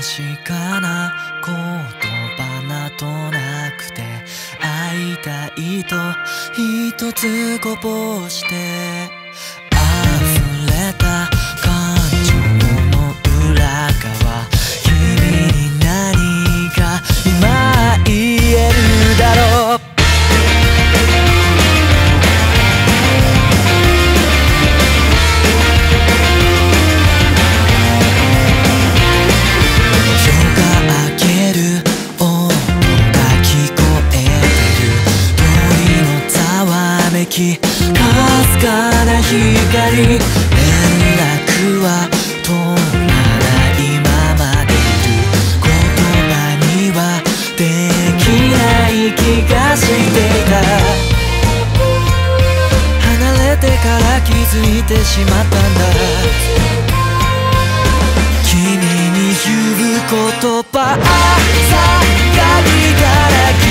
確かな言葉などなくて会いたいと一つこぼしてかすかな光連絡は通らないままでいる。言葉にはできない気がしていた。離れてから気づいてしまったんだ。君に言う言葉朝が来たら君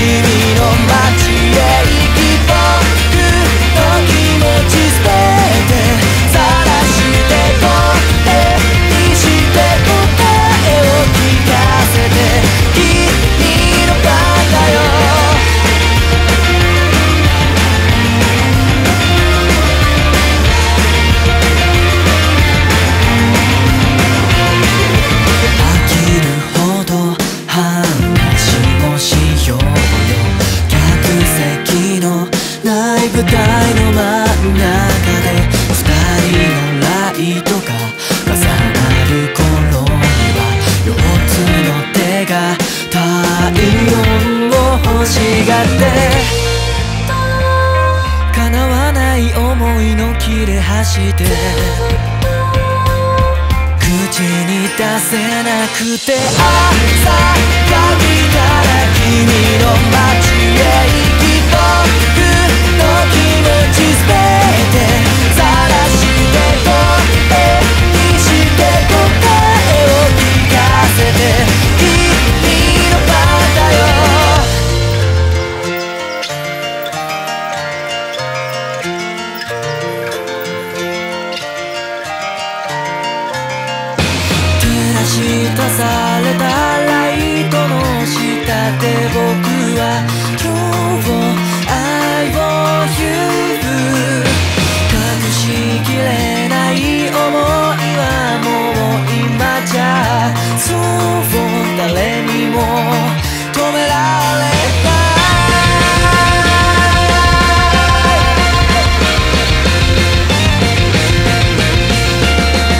舞台の真ん中で二人のライトが重なる頃には四つの手が体温を欲しがって叶わない思いの切れ端で口に出せなくて朝が来たら君のし出されたライトの下で僕は今日 I want you 隠しきれない想いはもう今じゃそう誰にも止められない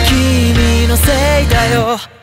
君のせいだよ